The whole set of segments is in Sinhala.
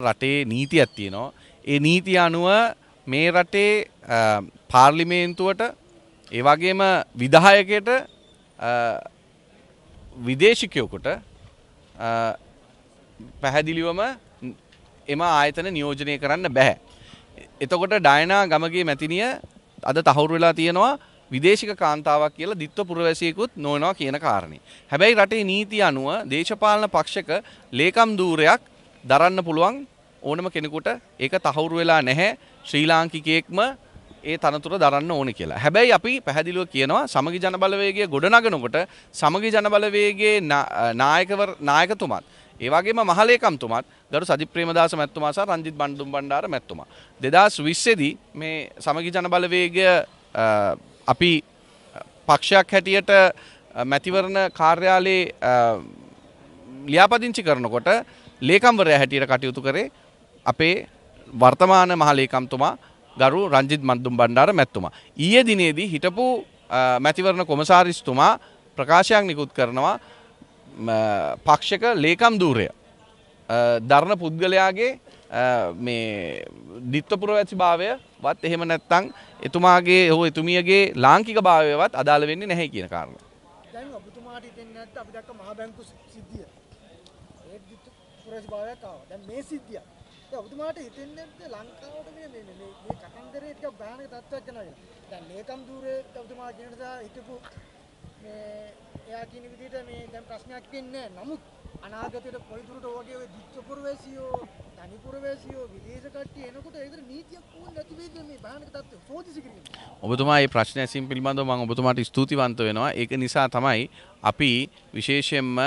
රටේ නීතියක් තියෙනවා. ඒ නීතිය අනුව මේ රටේ පාර්ලිමේන්තුවට ඒ වගේම විධායකයට විදේශිකයකුට පැහැදිලිවම එම ආයතන නියෝජනය කරන්න බැහැ. එතකොට ඩයනා ගමගේ මැතිනිය අද තහවුරු වෙලා තියෙනවා විදේශික කාන්තාවක් කියලා දිත්ව පුරවැසියෙකුත් නොවනවා කියන කාරණේ. හැබැයි රටේ නීති අනුව දේශපාලන පක්ෂක ලේකම් දූරයක් දරන්න පුළුවන්. ඕනම කෙනෙකුට ඒක තහවුරු වෙලා නැහැ. ශ්‍රී ලාංකිකයෙක්ම ඒ තනතුර දරන්න ඕනි කියලා. හැබැයි අපි පැහැදිලිව කියනවා සමගි ජනබලවේගය ගොඩනගනකොට සමගි ජනබලවේගයේ නායකවර නායකතුමත් ඒ වගේම මහලේකම්තුමත් ගරු සජිත් ප්‍රේමදාස මැතිතුමා සහ රංජිත් බණ්ඩුම් බණ්ඩාර මැතිතුමා. 2020 දී මේ සමගි ජනබලවේගය අපි පක්ෂයක් හැටියට මැතිවරණ කාර්යාලයේ ලියාපදිංචි කරනකොට ලේකම්වරයා හැටියට කටයුතු කරේ අපේ වර්තමාන මහලේකම්තුමා ගරු රංජිත් මන්දුම් බණ්ඩාර මැත්තුමා. ඊයේ දිනේදී හිටපු මැතිවරණ කොමසාරිස්තුමා ප්‍රකාශයක් නිකුත් කරනවා පක්ෂක ලේකම් දූරය. දරණ පුද්ගලයාගේ මේ දිත්වපුර වැසි භාවය වත් එහෙම නැත්තං එතුමාගේ හෝ එතුමියගේ ලාංකික භාවයවත් අදාළ වෙන්නේ නැහැ කියන කාරණ. දැන් ඔබතුමාට හිතෙන්නේ නැත්නම් අපි දැක්ක මහ බැංකු සිද්ධිය. ඒ දිත්වපුර භාවයක් ආවා. දැන් මේ සිද්ධිය. දැන් ඔබතුමාට හිතෙන්නේ නැද්ද ලංකාවට මේ මේ මේ මේ කතන්දරේ ටිකක් භයානක තත්ත්වයක් යනවා කියලා. දැන් ලේකම් දූරේ ඔබතුමා කියන නිසා හිතපු මේ එයා කියන විදිහට මේ දැන් ප්‍රශ්නයක් වෙන්නේ නමුත් අනාගතයට කොයිදුරට වගේ ඔය දිත්වපුරවැසියෝ තනිපුරවැසියෝ විදේශ කට්ටිය එනකොට ඒකට නීතියක් ඕනේ නැති වෙයිද මේ භයානක තත්ත්වය සෝදිසි කිරීම. ඔබතුමා මේ ප්‍රශ්නය ඇසීම පිළිබඳව මම ඔබතුමාට ස්තුතිවන්ත වෙනවා. ඒක නිසා තමයි අපි විශේෂයෙන්ම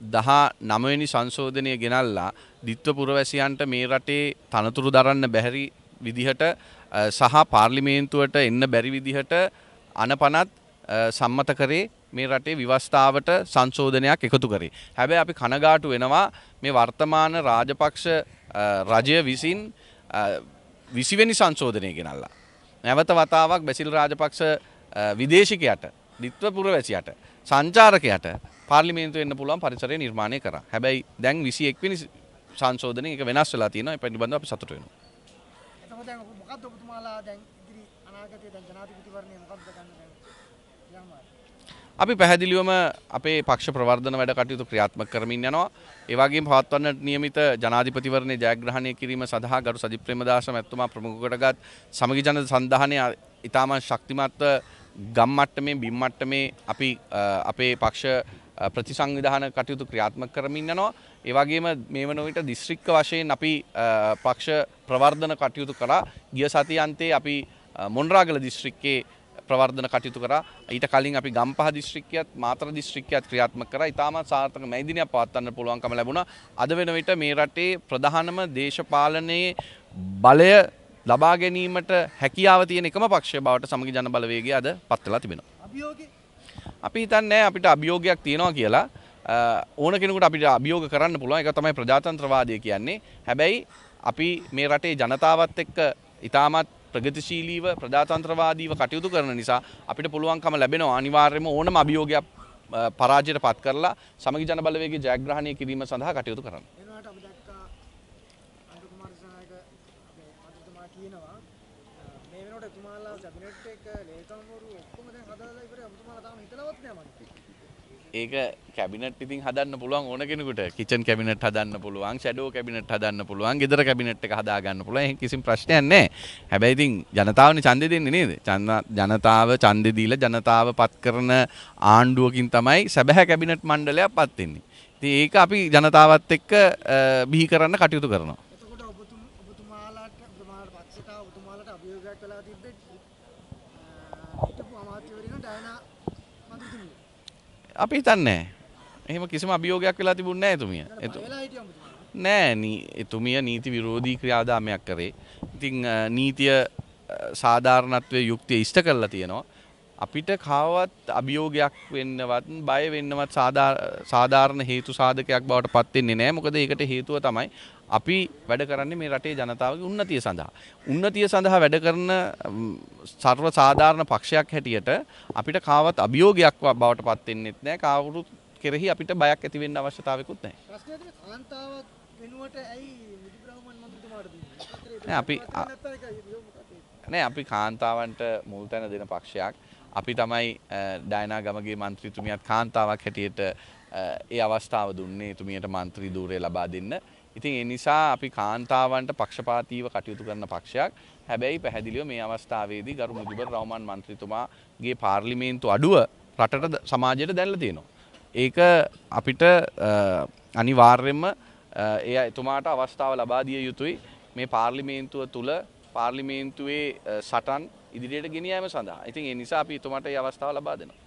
දහ නමවෙනි සංශෝධනය ගෙනල්ලා දිත්ව පුරවැසියන්ට මේ රටේ තනතුරු දරන්න බැහැරි විදිහට සහ පාර්ලිමේන්තුවට එන්න බැරි විදිහට අනපනත් සම්මත කරේ මේ රටේ විවස්ථාවට සංශෝධනයක් එකතු කරේ. හැබැයි අපි කනගාටු වෙනවා මේ වර්තමාන රාජපක්ෂ රජය විසින් විසිවෙනි සංශෝධනය ගෙනල්ලා. නැවත වතාවක් බැසිල් රාජපක්ෂ විදේශිකයට දිත්ව පුරවැසියට සංචාරකයට පාර්ලිමේන්තු එන්න පුළුවන් පරිසරය නිර්මාණය කරා. හැබැයි දැන් 21වෙනි සංශෝධනය එක වෙනස් වෙලා තියෙනවා. ඒ පිළිබඳව අපි සතුටු වෙනවා. එතකොට දැන් මොකද්ද ඔබතුමාලා දැන් ඉදිරි අනාගතයේ දැන් ජනාධිපතිවරණය මොකක්ද ගන්න? අපි පැහැදිලිවම අපේ පක්ෂ ප්‍රවර්ධන වැඩ කටයුතු ක්‍රියාත්මක කරමින් යනවා. ඒ වගේම පවත්වන්නට නියමිත ජනාධිපතිවරණයේ ජයග්‍රහණය කිරීම සඳහා ගරු සජිත් ප්‍රේමදාස මැතිතුමා ප්‍රමුඛ කොටගත් සමගි ජන සන්ධානය ඉතාම ශක්තිමත්ව ගම් මට්ටමේ බිම් මට්ටමේ අපි අපේ පක්ෂ ප්‍රතිසංවිධාන කටයුතු ක්‍රියාත්මක කරමින් යනවා. ඒ වගේම මේ වන විට දිස්ත්‍රික්ක වශයෙන් අපි පක්ෂ ප්‍රවර්ධන කටයුතු කරා. ගිය සතියන්තේ අපි මොන්රාගල දිස්ත්‍රික්කයේ ප්‍රවර්ධන කටයුතු කරා. ඊට කලින් අපි ගම්පහ දිස්ත්‍රික්කයත් මාතර දිස්ත්‍රික්කයත් ක්‍රියාත්මක කරා. ඉතාමත් සාර්ථක මැදිනියක් පවත්වන්න පුළුවන්කම ලැබුණා. අද වෙන විට මේ රටේ ප්‍රධානම දේශපාලනයේ බලය ලබා ගැනීමට හැකියාව තියෙන එකම පක්ෂය බවට සමගි ජන බලවේගය අද පත් වෙලා තිබෙනවා. අභියෝගේ අපි හිතන්නේ අපිට අභියෝගයක් තියෙනවා කියලා. ඕන කෙනෙකුට අපිට අභියෝග කරන්න පුළුවන්. එක තමයි ප්‍රජාතන්ත්‍රවාදය කියන්නේ. හැබැයි අපි මේ රටේ ජනතාවත් එක්ක ඉතාමත් ප්‍රගතිශීලීව ප්‍රජාතන්ත්‍රවාදීව කටයුතු කරන නිසා අපිට පුළුවන්කම ලැබෙනවා. අනිවාර්යයෙන්ම ඕනම අභියෝගයක් පරාජයට පත් කරලා සමගි ජන බලවේගයේ ජයග්‍රහණය කිරීම සඳහා කටයුතු කරන්න. එනවාට අපි දැක්කා අනුර කුමාර දිසානායක මේ මන්ත්‍රීතුමා කියනවා මේ වෙනකොට එතුමාලා කැබිනට් එක ලේකම්වරු ඔක්කොම දැන් හදාලා ඉවරයි ඔබතුමාලා තාම හිතලවත් නෑ මන්ත්‍රී. ඒක කැබිනට් ඉතින් හදන්න පුළුවන් ඕන කෙනෙකුට කිචන් කැබිනට් හදන්න පුළුවන් ෂැඩෝ කැබිනට් හදන්න පුළුවන් ගෙදර කැබිනට් එක හදාගන්න පුළුවන් ඒක කිසිම ප්‍රශ්නයක් නැහැ. හැබැයි ඉතින් ජනතාවනේ ඡන්දෙ දෙන්නේ නේද? ජනතාව ඡන්දෙ දීලා ජනතාව පත් කරන ආණ්ඩුවකින් තමයි සැබෑ කැබිනට් මණ්ඩලයක් පත් වෙන්නේ. ඉතින් ඒක අපි ජනතාවත් එක්ක බිහි කරන්න කටයුතු කරනවා. අපි හිතන්නේ එහෙම කිසිම අභියෝගයක් වෙලා තිබුණේ නැහැ එතුමිය. නෑ එතුමිය නීති විරෝධී ක්‍රියාදාමයක් කරේ. ඉතින් නීතිය සාධාරණත්වය යුක්තිය ඉෂ්ට කරලා තියෙනවා. අපිට කාවත් අභියෝගයක් වෙන්නවත් බය වෙන්නවත් සාධාරණ හේතු සාධකයක් බවට පත් වෙන්නේ නැහැ. මොකද ඒකට හේතුව තමයි අපි වැඩ කරන්නේ මේ රටේ ජනතාවගේ උන්නතිය සඳහා. උන්නතිය සඳහා වැඩ කරන සර්ව සාධාරණ පක්ෂයක් හැටියට අපිට කාවත් අභියෝගයක් බවට පත් වෙන්නෙත් නැහැ. කවුරුත් කෙරෙහි අපිට බයක් ඇති වෙන්න අවශ්‍යතාවයකුත් නැහැ. ප්‍රශ්නේ කාන්තාවක් වෙනුවට ඇයි මුදු බ්‍රහ්මණ නෑ, අපි නෑ අපි කාන්තාවන්ට මුල් තැන දෙන පක්ෂයක් අපි තමයි ඩයිනා ගමගේ මන්ත්‍රීතුමියත් කාන්තාවක් හැටියට අ, ඒ අවස්ථාව දුන්නේ එතුමියට මන්ත්‍රී දූරය ලබා දෙන්න. ඉතින් ඒ නිසා අපි කාන්තාවන්ට පක්ෂපාතීව කටයුතු කරන පක්ෂයක්. හැබැයි පැහැදිලිව මේ අවස්ථාවේදී ගරු මුජිබුර් රහ්මාන් මන්ත්‍රීතුමාගේ පාර්ලිමේන්තු අඩුව රටට ද- සමාජයට දැන්ලා තියෙනවා. ඒක අපිට අ, අනිවාර්යෙන්ම අ, එය එතුමාට අවස්ථාව ලබා දිය යුතුයි මේ පාර්ලිමේන්තුව තුළ පාර්ලිමේන්තුවේ අ, සටන් ඉදිරියට ගෙනියෑම සඳහා. ඉතින් ඒ නිසා අපි එතුමාට ඒ අවස්ථාව ලබා දෙනවා.